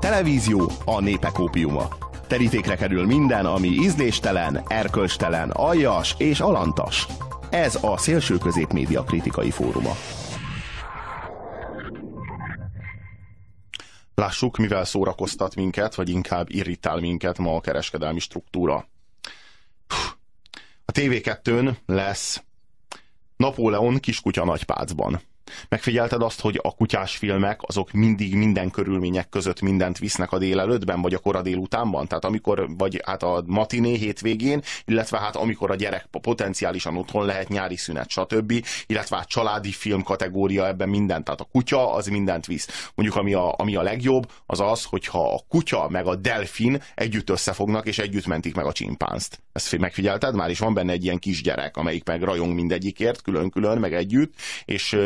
televízió a népek ópiuma. Terítékre kerül minden, ami ízléstelen, erkölcstelen, aljas és alantas. Ez a Szélső Közép Média Kritikai Fóruma. Lássuk, mivel szórakoztat minket, vagy inkább irritál minket ma a kereskedelmi struktúra. A TV2-n lesz Napóleon kiskutya nagypácban. Megfigyelted azt, hogy a kutyás filmek azok mindig minden körülmények között mindent visznek a délelőttben, vagy a kora délutánban? Tehát amikor, vagy hát a matiné hétvégén, illetve hát amikor a gyerek potenciálisan otthon lehet nyári szünet, stb. Illetve hát családi film kategória ebben mindent. Tehát a kutya az mindent visz. Mondjuk ami a, ami a legjobb, az az, hogyha a kutya meg a delfin együtt összefognak, és együtt mentik meg a csimpánzt. Ezt megfigyelted? Már is van benne egy ilyen kisgyerek, amelyik meg rajong mindegyikért, külön-külön, meg együtt, és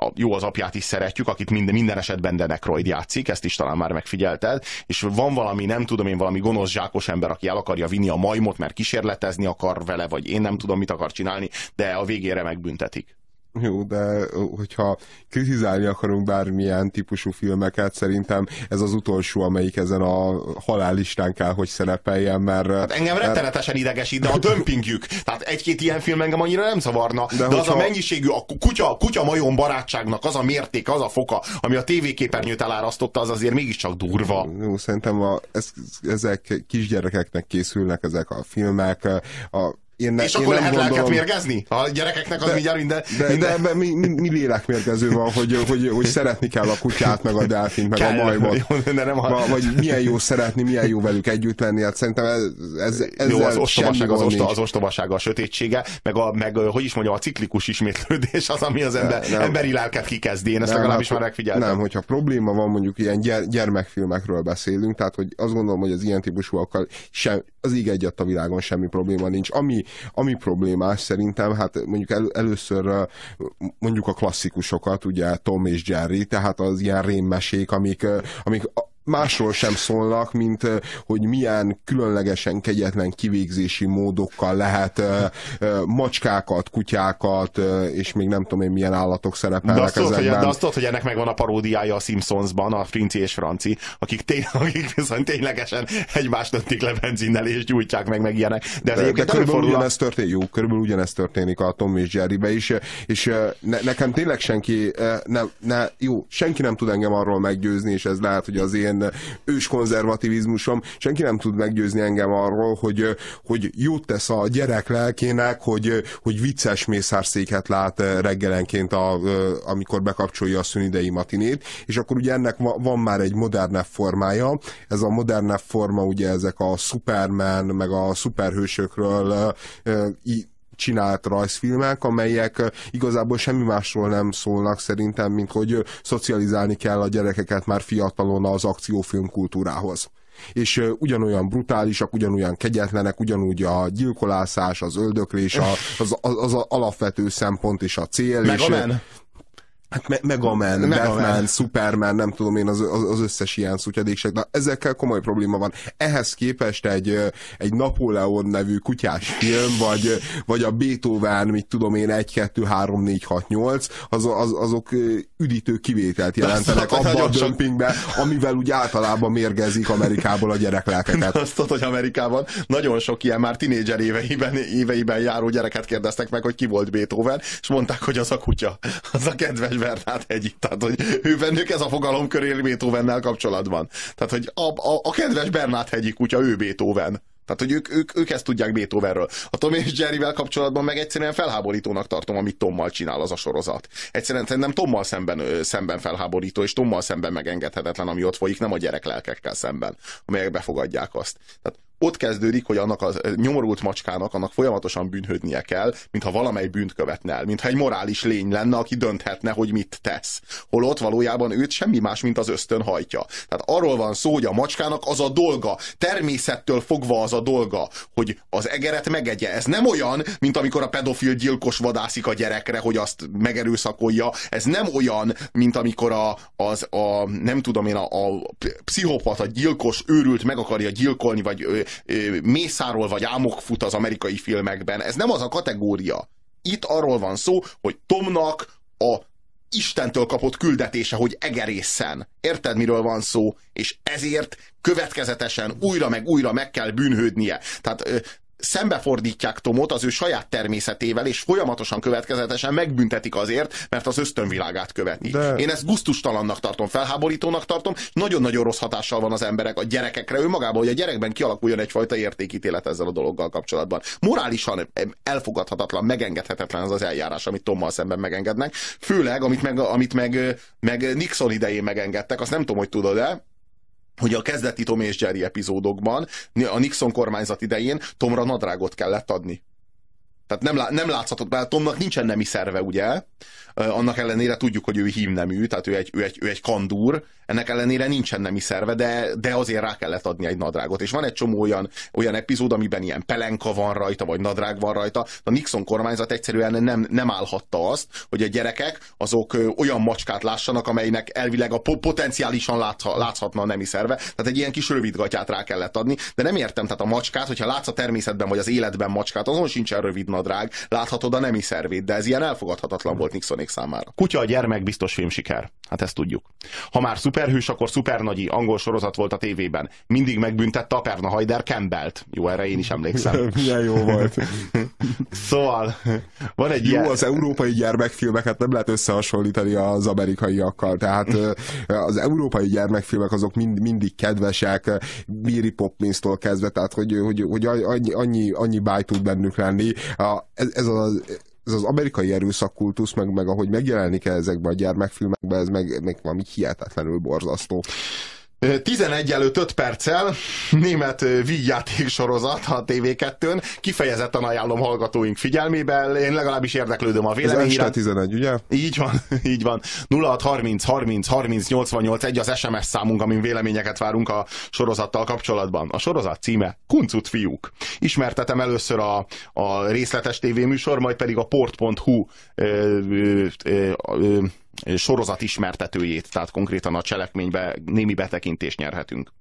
a, jó az apját is szeretjük, akit minden, minden esetben Denek Royd játszik, ezt is talán már megfigyelted, és van valami, nem tudom én, valami gonosz zsákos ember, aki el akarja vinni a majmot, mert kísérletezni akar vele, vagy én nem tudom, mit akar csinálni, de a végére megbüntetik. Jó, de hogyha kritizálni akarunk bármilyen típusú filmeket, szerintem ez az utolsó, amelyik ezen a halállistán kell, hogy szerepeljen, mert... Hát engem rettenetesen idegesít, de a dömpingjük. Tehát egy-két ilyen film engem annyira nem zavarna, de, de hogyha... az a mennyiségű, a kutya, kutya majom barátságnak az a mérték, az a foka, ami a tévéképernyőt elárasztotta, az azért mégiscsak durva. Jó, szerintem a, ez, ezek kisgyerekeknek készülnek ezek a filmek, a én ne, és én akkor lehet gondolom... lelket mérgezni? A gyerekeknek az de, mindjárt minden... De, minden... de, de mi, mi, mi lélekmérgező van, hogy, hogy, hogy szeretni kell a kutyát, meg a delfint, meg kell, a majmot. Jó, de nem a... Vagy milyen jó szeretni, milyen jó velük együtt lenni. Hát szerintem ez, ez, ez jó, az ostobaság, az, osto, az ostobasága, a sötétsége, meg, a, meg hogy is mondjam, a ciklikus ismétlődés az, ami az ember, nem, emberi lelket kikezdi. Én ezt nem, legalábbis hát, már megfigyeltem. Nem, hogyha probléma van, mondjuk ilyen gyermekfilmekről beszélünk, tehát hogy azt gondolom, hogy az ilyen típusúakkal sem, az így egyet a világon semmi probléma nincs. Ami, ami problémás szerintem, hát mondjuk el, először mondjuk a klasszikusokat, ugye Tom és Jerry, tehát az ilyen rémmesék, amik, amik másról sem szólnak, mint hogy milyen különlegesen kegyetlen kivégzési módokkal lehet macskákat, kutyákat, és még nem tudom én milyen állatok szerepelnek de azt ezekben. Tudod, hogy, de azt tudod, hogy ennek megvan a paródiája a Simpsonsban, a Frinci és Franci, akik, tény, akik viszont ténylegesen egymást öntik le benzinnel és gyújtják meg, meg ilyenek. De, de, de körülbelül ugyanezt történik, jó, körülbelül ugyanezt történik a Tom és Jerrybe is, és ne, nekem tényleg senki, ne, ne, jó, senki nem tud engem arról meggyőzni, és ez lehet, hogy az én én ős konzervativizmusom, senki nem tud meggyőzni engem arról, hogy, hogy jót tesz a gyerek lelkének, hogy, hogy vicces mészárszéket lát reggelenként, a, amikor bekapcsolja a szünidei matinét, és akkor ugye ennek van már egy modernebb formája, ez a modernebb forma ugye ezek a Superman, meg a szuperhősökről csinált rajzfilmek, amelyek igazából semmi másról nem szólnak szerintem, mint hogy szocializálni kell a gyerekeket már fiatalon az akciófilm kultúrához és ugyanolyan brutálisak, ugyanolyan kegyetlenek, ugyanúgy a gyilkolászás, az öldöklés, a, az, az, az alapvető szempont és a cél. Meg és, a Hát Me Megaman, Mega Batman, Man. Superman, nem tudom én, az, az összes ilyen szutyadéksek. Na, ezekkel komoly probléma van. Ehhez képest egy, egy Napóleon nevű kutyás film, vagy, vagy a Beethoven, mit tudom én, 1, 2, 3, 4, 6, 8, az, az, azok üdítő kivételt jelentenek abba a dömpingbe, amivel úgy általában mérgezik Amerikából a gyereklelkeket. Azt tudod, hogy Amerikában nagyon sok ilyen már tinédzser éveiben, éveiben járó gyereket kérdeztek meg, hogy ki volt Beethoven, és mondták, hogy az a kutya, az a kedves Bernát hegyi. Tehát, hogy ő bennük ez a fogalom köré Beethovennel kapcsolatban. Tehát, hogy a, a, a kedves Bernát hegyi kutya, ő Beethoven. Tehát, hogy ők, ők, ők ezt tudják Beethovenről. A Tom és Jerryvel kapcsolatban meg egyszerűen felháborítónak tartom, amit Tommal csinál az a sorozat. Egyszerűen nem Tommal szemben, szemben felháborító, és Tommal szemben megengedhetetlen, ami ott folyik, nem a gyerek lelkekkel szemben, amelyek befogadják azt. Tehát ott kezdődik, hogy annak a nyomorult macskának annak folyamatosan bűnhődnie kell, mintha valamely bűnt követne el, mintha egy morális lény lenne, aki dönthetne, hogy mit tesz. Holott valójában őt semmi más, mint az ösztön hajtja. Tehát arról van szó, hogy a macskának az a dolga, természettől fogva az a dolga, hogy az egeret megegye. Ez nem olyan, mint amikor a pedofil gyilkos vadászik a gyerekre, hogy azt megerőszakolja. Ez nem olyan, mint amikor a, az a, nem tudom én, a, a pszichopata gyilkos őrült meg akarja gyilkolni, vagy mészárol vagy álmok fut az amerikai filmekben. Ez nem az a kategória. Itt arról van szó, hogy Tomnak a Istentől kapott küldetése, hogy egerészen. Érted, miről van szó? És ezért következetesen újra meg újra meg kell bűnhődnie. Tehát szembefordítják Tomot az ő saját természetével, és folyamatosan következetesen megbüntetik azért, mert az ösztönvilágát követi. De... Én ezt guztustalannak tartom, felháborítónak tartom, nagyon-nagyon rossz hatással van az emberek, a gyerekekre, önmagában, hogy a gyerekben kialakuljon egyfajta értékítélet ezzel a dologgal kapcsolatban. Morálisan elfogadhatatlan, megengedhetetlen az az eljárás, amit Tommal szemben megengednek, főleg, amit meg, amit meg, meg Nixon idején megengedtek, azt nem tudom, hogy tudod-e, hogy a kezdeti Tom és Jerry epizódokban a Nixon kormányzat idején Tomra nadrágot kellett adni. Tehát nem, lá, nem látszhatott, mert Tomnak nincsen nemi szerve, ugye? Annak ellenére tudjuk, hogy ő hímnemű, tehát ő egy, ő egy, ő egy kandúr, ennek ellenére nincsen nemi szerve, de, de azért rá kellett adni egy nadrágot. És van egy csomó olyan, olyan epizód, amiben ilyen pelenka van rajta, vagy nadrág van rajta. A Nixon kormányzat egyszerűen nem, nem állhatta azt, hogy a gyerekek azok olyan macskát lássanak, amelynek elvileg a potenciálisan látha, láthatna a nemi szerve. Tehát egy ilyen kis rövidgatját rá kellett adni. De nem értem, tehát a macskát, hogyha látsz a természetben vagy az életben macskát, azon sincsen rövid nadrág, láthatod a nemi szervét, de ez ilyen elfogadhatatlan volt Nixonék számára. Kutya a gyermek biztos filmsiker. Hát ezt tudjuk. Ha már szuperhős, akkor szupernagyi angol sorozat volt a tévében. Mindig megbüntette a Perna Hajder Campbell-t. Jó, erre én is emlékszem. Milyen jó volt. szóval, van egy jó, ilyen... az európai gyermekfilmeket nem lehet összehasonlítani az amerikaiakkal. Tehát az európai gyermekfilmek azok mind, mindig kedvesek, Miri Poppins-tól kezdve, tehát hogy, hogy, hogy annyi, annyi, annyi báj tud bennük lenni. Ez, ez az ez az amerikai erőszakkultusz, meg, meg ahogy megjelenik -e ezekben a gyermekfilmekben, ez meg, meg valami hihetetlenül borzasztó. 11 előtt 5 perccel német vígjáték sorozat a TV2-n. Kifejezetten ajánlom hallgatóink figyelmébe. Én legalábbis érdeklődöm a véleményre. Ez 11, ugye? Így van, így van. 06 30 30 30 88 egy az SMS számunk, amin véleményeket várunk a sorozattal kapcsolatban. A sorozat címe Kuncut fiúk. Ismertetem először a, a részletes tévéműsor, majd pedig a port.hu ö, ö, ö, ö, sorozat ismertetőjét, tehát konkrétan a cselekménybe némi betekintést nyerhetünk.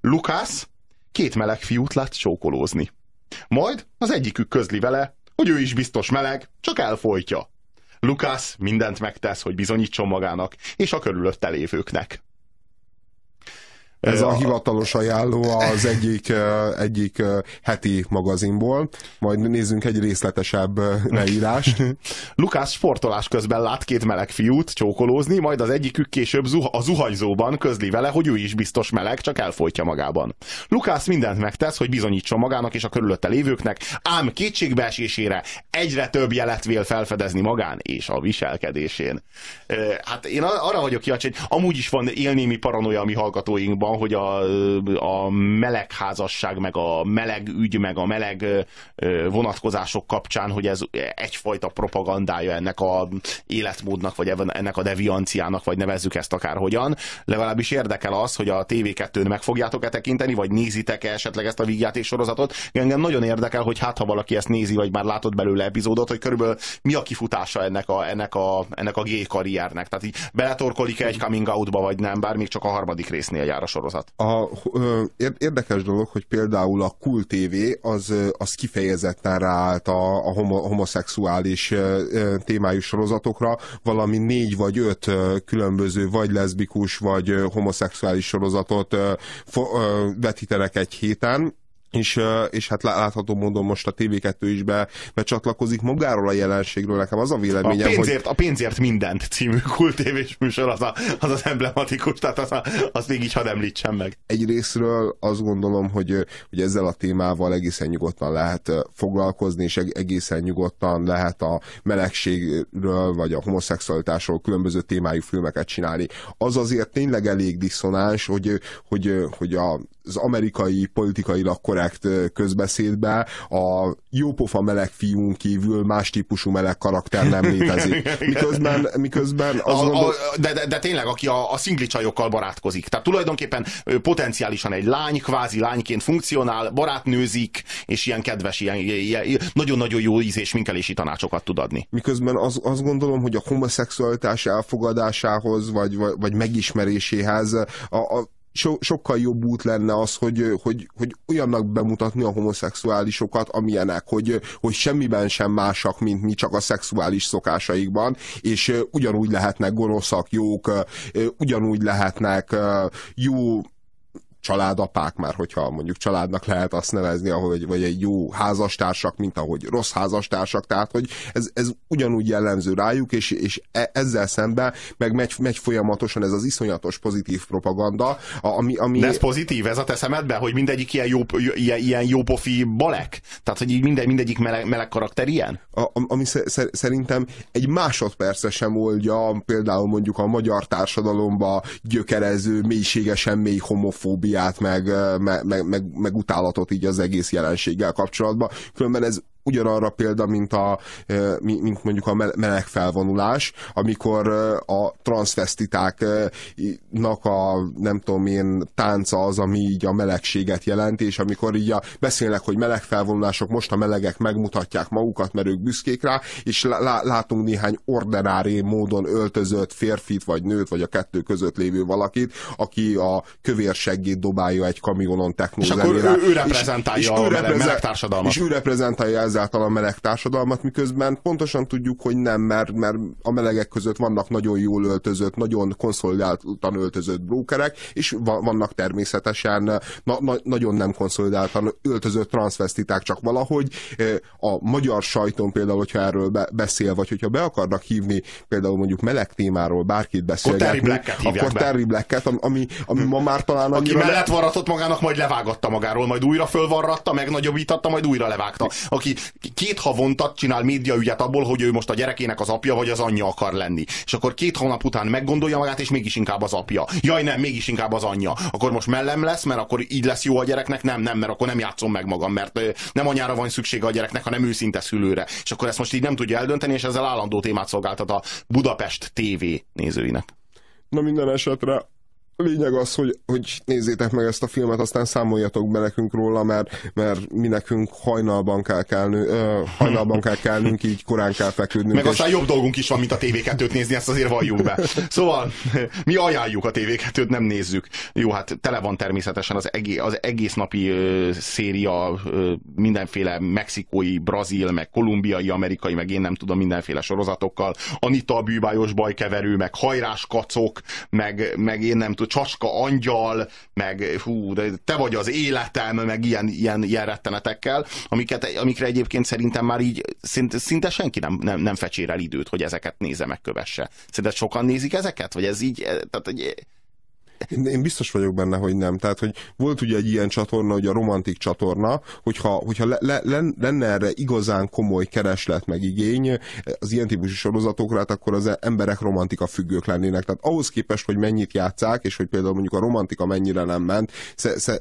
Lukász két meleg fiút lát csókolózni. Majd az egyikük közli vele, hogy ő is biztos meleg, csak elfolytja. Lukász mindent megtesz, hogy bizonyítson magának és a körülötte lévőknek. Ez a hivatalos ajánló az egyik, egyik heti magazinból. Majd nézzünk egy részletesebb leírást. Lukász sportolás közben lát két meleg fiút csókolózni, majd az egyikük később zuh- a zuhanyzóban közli vele, hogy ő is biztos meleg, csak elfolytja magában. Lukász mindent megtesz, hogy bizonyítson magának és a körülötte lévőknek, ám kétségbeesésére egyre több jelet vél felfedezni magán és a viselkedésén. Hát én arra vagyok kíváncsi, hogy amúgy is van élnémi paranoia a mi hallgatóinkban, hogy a, a melegházasság, meg a meleg ügy, meg a meleg vonatkozások kapcsán, hogy ez egyfajta propagandája ennek a életmódnak, vagy ennek a devianciának, vagy nevezzük ezt akárhogyan. Legalábbis érdekel az, hogy a TV2-n meg fogjátok-e tekinteni, vagy nézitek-e esetleg ezt a vígjáték sorozatot. Engem nagyon érdekel, hogy hát ha valaki ezt nézi, vagy már látott belőle epizódot, hogy körülbelül mi a kifutása ennek a, ennek a, ennek a gay karriernek. Tehát így beletorkolik-e egy coming outba, vagy nem, bár még csak a harmadik résznél jár a sorozat sorozat. A, érdekes dolog, hogy például a Cool TV az, az kifejezetten ráállt a, a homo, homoszexuális témájú sorozatokra, valami négy vagy öt különböző vagy leszbikus, vagy homoszexuális sorozatot ö, vetítenek egy héten, és, és hát látható módon most a TV2 is be, becsatlakozik magáról a jelenségről. Nekem az a véleményem, a pénzért, hogy... A pénzért mindent című kultévés műsor az, a, az az emblematikus, tehát az, a, azt még így hadd említsem meg. Egy részről azt gondolom, hogy, hogy ezzel a témával egészen nyugodtan lehet foglalkozni, és egészen nyugodtan lehet a melegségről, vagy a homoszexualitásról különböző témájú filmeket csinálni. Az azért tényleg elég diszonáns, hogy, hogy, hogy a az amerikai politikailag korrekt közbeszédbe a jópofa meleg fiún kívül más típusú meleg karakter nem létezik. Miközben, miközben az a, gondol... a, de, de, de tényleg, aki a, a szingli csajokkal barátkozik. Tehát tulajdonképpen potenciálisan egy lány, kvázi lányként funkcionál, barátnőzik, és ilyen kedves, ilyen, ilyen nagyon-nagyon jó ízés minkelési tanácsokat tud adni. Miközben az, azt gondolom, hogy a homoszexualitás elfogadásához, vagy, vagy, vagy megismeréséhez a, a so, sokkal jobb út lenne az, hogy, hogy, hogy olyannak bemutatni a homoszexuálisokat, amilyenek, hogy, hogy semmiben sem másak, mint mi, csak a szexuális szokásaikban, és ugyanúgy lehetnek gonoszak, jók, ugyanúgy lehetnek jó családapák, már hogyha mondjuk családnak lehet azt nevezni, ahogy, vagy egy jó házastársak, mint ahogy rossz házastársak, tehát hogy ez, ez ugyanúgy jellemző rájuk, és, és e, ezzel szemben meg megy, megy folyamatosan ez az iszonyatos pozitív propaganda, ami, ami... De ez pozitív, ez a te szemedben, hogy mindegyik ilyen jó, ilyen, ilyen jó pofi balek? Tehát, hogy így minden, mindegyik meleg, meleg karakter ilyen? A, ami szerintem egy másodperce sem oldja például mondjuk a magyar társadalomba gyökerező, mélységesen mély homofóbia eufóriát, meg, meg, meg, meg, meg utálatot így az egész jelenséggel kapcsolatban. Különben ez ugyanarra példa, mint, a, mint mondjuk a meleg felvonulás, amikor a transvestitáknak a nem tudom én tánca az, ami így a melegséget jelenti, és amikor így a, beszélnek, hogy meleg felvonulások, most a melegek megmutatják magukat, mert ők büszkék rá, és lá, látunk néhány ordinári módon öltözött férfit, vagy nőt, vagy a kettő között lévő valakit, aki a kövérseggét dobálja egy kamionon technózenére. És akkor ő, ő reprezentálja és, és a ő meleg társadalmat. És ő reprezentálja ezáltal a meleg társadalmat, miközben pontosan tudjuk, hogy nem, mert, mert a melegek között vannak nagyon jól öltözött, nagyon konszolidáltan öltözött brókerek, és vannak természetesen na, na, nagyon nem konszolidáltan öltözött transvestiták, csak valahogy a magyar sajton például, hogyha erről be, beszél, vagy hogyha be akarnak hívni például mondjuk meleg témáról bárkit beszélgetni, akkor Terry Black-et, ami, ami ma már talán annyira... Aki mellett varratott magának, majd levágatta magáról, majd újra fölvarratta, megnagyobbítatta, majd újra levágta. Aki két havonta csinál médiaügyet abból, hogy ő most a gyerekének az apja vagy az anyja akar lenni. És akkor két hónap után meggondolja magát, és mégis inkább az apja. Jaj, nem, mégis inkább az anyja. Akkor most mellem lesz, mert akkor így lesz jó a gyereknek? Nem, nem, mert akkor nem játszom meg magam, mert nem anyára van szüksége a gyereknek, hanem őszinte szülőre. És akkor ezt most így nem tudja eldönteni, és ezzel állandó témát szolgáltat a Budapest TV nézőinek. Na minden esetre lényeg az, hogy, hogy nézzétek meg ezt a filmet, aztán számoljatok be nekünk róla, mert, mert mi nekünk hajnalban kell kelnünk, ö, hajnalban kell kelnünk, így korán kell feküdnünk. Meg aztán és... jobb dolgunk is van, mint a TV2-t nézni, ezt azért valljuk be. Szóval mi ajánljuk a TV2-t, nem nézzük. Jó, hát tele van természetesen az egész, az egész napi ö, széria, ö, mindenféle mexikói, brazil, meg kolumbiai, amerikai, meg én nem tudom, mindenféle sorozatokkal. Anita a bűbájos bajkeverő, meg hajrás kacok, meg, meg én nem tudom, csaska angyal, meg hú, de te vagy az életem, meg ilyen, ilyen, ilyen rettenetekkel, amiket, amikre egyébként szerintem már így szinte, szinte senki nem, nem, nem fecsér el időt, hogy ezeket nézze, megkövesse. Szerinted sokan nézik ezeket? Vagy ez így, tehát, hogy én, én biztos vagyok benne, hogy nem. Tehát, hogy volt ugye egy ilyen csatorna, hogy a romantik csatorna, hogyha, hogyha le, le, lenne erre igazán komoly kereslet meg igény az ilyen típusú sorozatokra, hát akkor az emberek romantika függők lennének. Tehát ahhoz képest, hogy mennyit játszák, és hogy például mondjuk a romantika mennyire nem ment,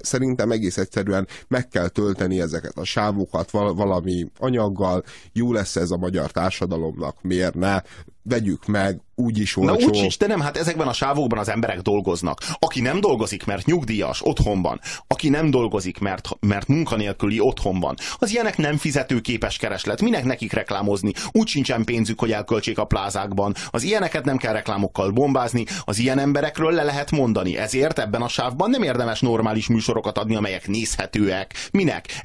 szerintem egész egyszerűen meg kell tölteni ezeket a sávokat valami anyaggal, jó lesz ez a magyar társadalomnak, miért ne? Vegyük meg, úgyis olcsó. Na úgy sincs, de nem, hát ezekben a sávokban az emberek dolgoznak. Aki nem dolgozik, mert nyugdíjas, otthonban, aki nem dolgozik, mert, mert munkanélküli otthonban, az ilyenek nem fizetőképes kereslet. Minek nekik reklámozni? Úgy sincsen pénzük, hogy elköltsék a plázákban. Az ilyeneket nem kell reklámokkal bombázni, az ilyen emberekről le lehet mondani. Ezért ebben a sávban nem érdemes normális műsorokat adni, amelyek nézhetőek. Minek?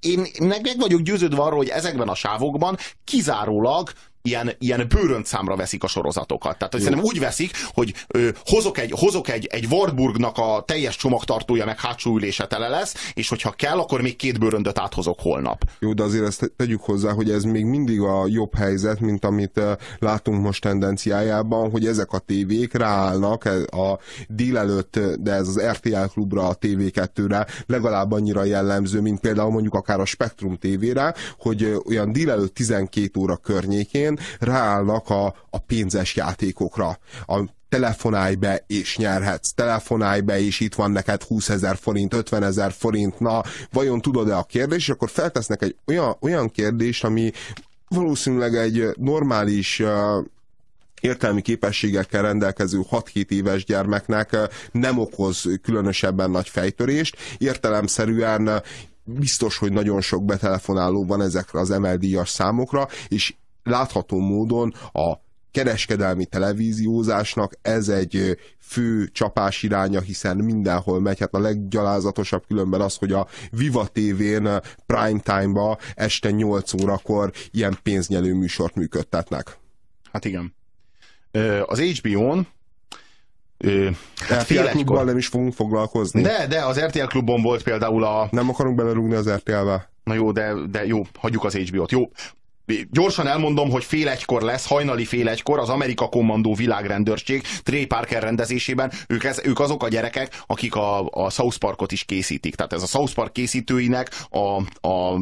én meg vagyok győződve arról, hogy ezekben a sávokban kizárólag ilyen, ilyen bőröntszámra veszik a sorozatokat. Tehát hogy szerintem úgy veszik, hogy ö, hozok, egy, hozok egy, egy Wartburgnak a teljes csomagtartója meg hátsó ülése tele lesz, és hogyha kell, akkor még két bőröndöt áthozok holnap. Jó, de azért ezt tegyük hozzá, hogy ez még mindig a jobb helyzet, mint amit látunk most tendenciájában, hogy ezek a tévék ráállnak e, a délelőtt, de ez az RTL klubra, a TV2-re legalább annyira jellemző, mint például mondjuk akár a Spektrum tévére, hogy olyan délelőtt 12 óra környékén ráállnak a, a pénzes játékokra. A telefonálj be és nyerhetsz, telefonálj be és itt van neked 20 ezer forint, 50 ezer forint, na vajon tudod-e a kérdés, és akkor feltesznek egy olyan, olyan kérdést, ami valószínűleg egy normális értelmi képességekkel rendelkező 6-7 éves gyermeknek nem okoz különösebben nagy fejtörést, értelemszerűen biztos, hogy nagyon sok betelefonáló van ezekre az emeldíjas számokra, és látható módon a kereskedelmi televíziózásnak ez egy fő csapás iránya, hiszen mindenhol megy. Hát a leggyalázatosabb különben az, hogy a Viva TV-n prime time-ba este 8 órakor ilyen pénznyelő műsort működtetnek. Hát igen. Az HBO-n hát RTL klubban nem is fogunk foglalkozni. De, de az RTL klubban volt például a... Nem akarunk belerúgni az RTL-be. Na jó, de, de jó, hagyjuk az HBO-t. Jó, Gyorsan elmondom, hogy fél egykor lesz, hajnali fél egykor az Amerika Kommandó világrendőrség Trey Parker rendezésében. Ők, ez, ők azok a gyerekek, akik a, a South Parkot is készítik. Tehát ez a South Park készítőinek a, a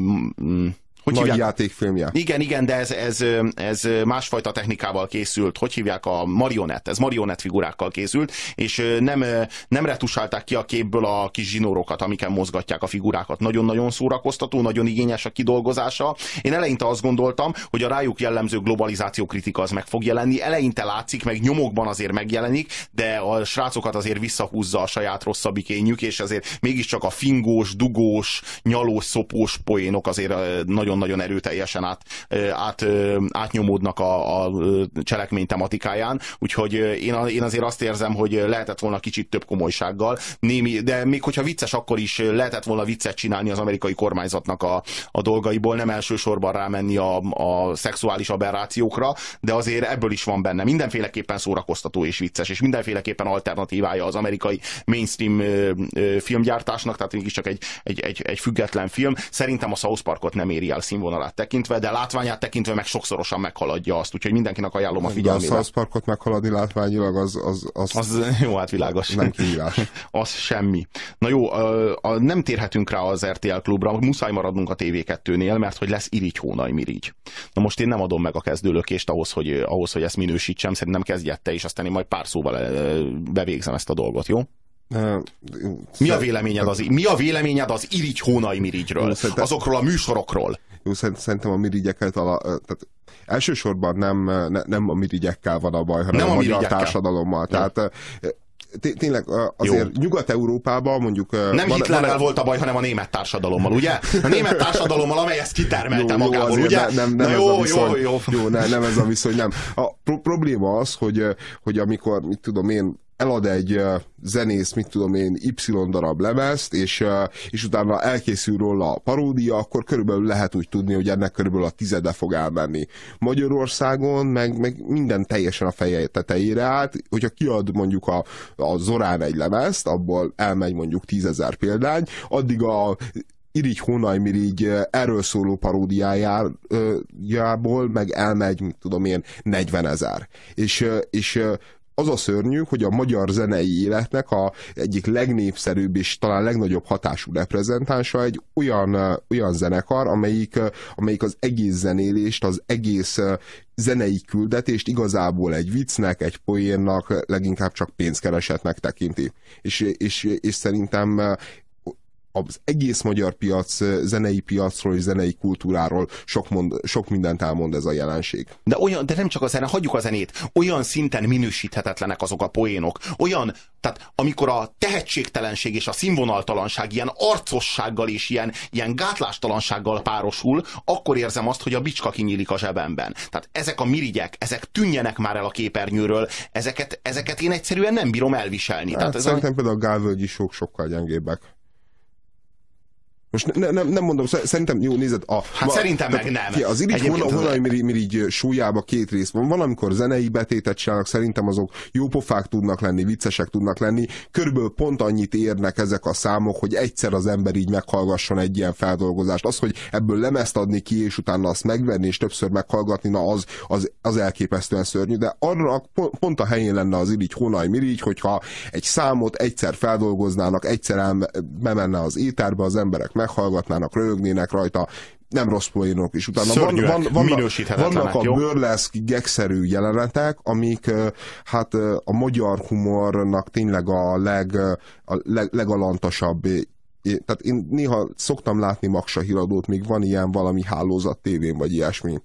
hogy Nagy hívják? játékfilmje. Igen, igen, de ez, ez, ez másfajta technikával készült. Hogy hívják a marionett? Ez marionett figurákkal készült, és nem, nem retusálták ki a képből a kis zsinórokat, amiken mozgatják a figurákat. Nagyon-nagyon szórakoztató, nagyon igényes a kidolgozása. Én eleinte azt gondoltam, hogy a rájuk jellemző globalizáció kritika az meg fog jelenni. Eleinte látszik, meg nyomokban azért megjelenik, de a srácokat azért visszahúzza a saját rosszabbik énjük, és azért mégiscsak a fingós, dugós, nyalós, szopós poénok azért nagyon nagyon-nagyon erőteljesen át, át, átnyomódnak a, a cselekmény tematikáján, úgyhogy én, én azért azt érzem, hogy lehetett volna kicsit több komolysággal, némi, de még hogyha vicces, akkor is lehetett volna viccet csinálni az amerikai kormányzatnak a, a dolgaiból, nem elsősorban rámenni a, a szexuális aberrációkra, de azért ebből is van benne. Mindenféleképpen szórakoztató és vicces, és mindenféleképpen alternatívája az amerikai mainstream filmgyártásnak, tehát mégiscsak egy, egy, egy, egy független film. Szerintem a South Parkot nem éri el színvonalát tekintve, de látványát tekintve meg sokszorosan meghaladja azt, úgyhogy mindenkinek ajánlom a figyelmére. A South Parkot meghaladni látványilag az... Az, az, az jó, hát világos. Nem kihívás. az semmi. Na jó, a, a, nem térhetünk rá az RTL klubra, muszáj maradnunk a TV2-nél, mert hogy lesz irigy hónaj mirigy. Na most én nem adom meg a kezdőlökést ahhoz, hogy, ahhoz, hogy ezt minősítsem, szerintem kezdjette, és aztán én majd pár szóval bevégzem ezt a dolgot, jó? Mi a véleményed az, mi a véleményed az irigy hónai mirigyről? Azokról a műsorokról? Jó, szerintem a mirigyeket ala, tehát elsősorban nem, ne, nem a mirigyekkel van a baj, hanem nem a, a magyar társadalommal. Nem. Tehát tényleg azért Nyugat-Európában mondjuk... Nem van, Hitlerrel van, volt a baj, hanem a német társadalommal, ugye? A német társadalommal, amely ezt kitermelte jó, magából, jó, ugye? Nem, nem, nem jó, ez a viszony, jó, jó. jó ne, nem ez a viszony, nem. A pro- probléma az, hogy, hogy amikor, mit tudom én, elad egy zenész, mit tudom én, Y darab lemezt, és, és utána elkészül róla a paródia, akkor körülbelül lehet úgy tudni, hogy ennek körülbelül a tizede fog elmenni. Magyarországon meg, meg minden teljesen a feje tetejére állt, hogyha kiad mondjuk a, a Zorán egy lemezt, abból elmegy mondjuk tízezer példány, addig a Irigy Hónajmirigy erről szóló paródiájából meg elmegy, tudom én, 40 ezer. És, és az a szörnyű, hogy a magyar zenei életnek a egyik legnépszerűbb és talán legnagyobb hatású reprezentánsa egy olyan, olyan zenekar, amelyik, amelyik az egész zenélést, az egész zenei küldetést igazából egy viccnek, egy poénnak, leginkább csak pénzkeresetnek tekinti. És, és, és szerintem az egész magyar piac, zenei piacról és zenei kultúráról sok, mond, sok mindent elmond ez a jelenség. De, olyan, de nem csak a zene, hagyjuk a zenét, olyan szinten minősíthetetlenek azok a poénok, olyan, tehát amikor a tehetségtelenség és a színvonaltalanság ilyen arcossággal és ilyen, ilyen gátlástalansággal párosul, akkor érzem azt, hogy a bicska kinyílik a zsebemben. Tehát ezek a mirigyek, ezek tűnjenek már el a képernyőről, ezeket, ezeket én egyszerűen nem bírom elviselni. Hát, Tehát ez szerintem a... például a Gálvölgyi sok sokkal gyengébbek. Most ne, nem, nem mondom, szerintem, jó, nézed, a... Hát ma, szerintem meg nem. Fia, az irigy honnan, honnan mirigy, mirigy súlyába két rész van. Van, amikor zenei betétet csinálnak, szerintem azok jó pofák tudnak lenni, viccesek tudnak lenni. Körülbelül pont annyit érnek ezek a számok, hogy egyszer az ember így meghallgasson egy ilyen feldolgozást. Az, hogy ebből lemezt adni ki, és utána azt megvenni, és többször meghallgatni, na az, az, az elképesztően szörnyű. De arra pont a helyén lenne az irigy honai mirigy, hogyha egy számot egyszer feldolgoznának, egyszer bemenne az éterbe, az emberek meghallgatnának, rögnének rajta, nem rossz poénok is. Utána van, van, vannak, vannak a burleszk gegszerű jelenetek, amik hát a magyar humornak tényleg a, leg, a leg, legalantasabb tehát én néha szoktam látni Maksa híradót, még van ilyen valami hálózat tévén, vagy ilyesmi.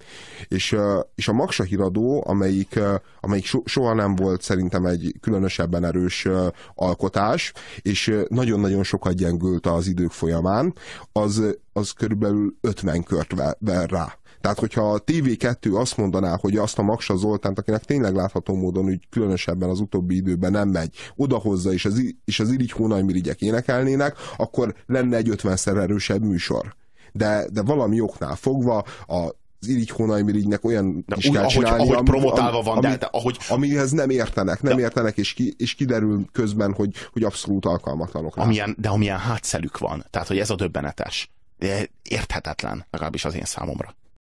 És, és a Maksa híradó, amelyik, amelyik soha nem volt szerintem egy különösebben erős alkotás, és nagyon-nagyon sokat gyengült az idők folyamán, az az körülbelül 50 kört ver, ver rá. Tehát, hogyha a TV2 azt mondaná, hogy azt a Maksa Zoltánt, akinek tényleg látható módon, hogy különösebben az utóbbi időben nem megy, odahozza, és az, és az irigy hónajmirigyek énekelnének, akkor lenne egy 50-szer erősebb műsor. De, de valami oknál fogva a az irigy hónajmirigynek olyan de is úgy, kell ahogy, csinálni, ahogy ami- promotálva van, ami, de, de ahogy, amihez nem értenek, nem De- értenek, és, ki, és kiderül közben, hogy, hogy abszolút alkalmatlanok rá. amilyen, de amilyen hátszelük van. Tehát, hogy ez a döbbenetes. Érthetetlen, legalábbis az én számomra.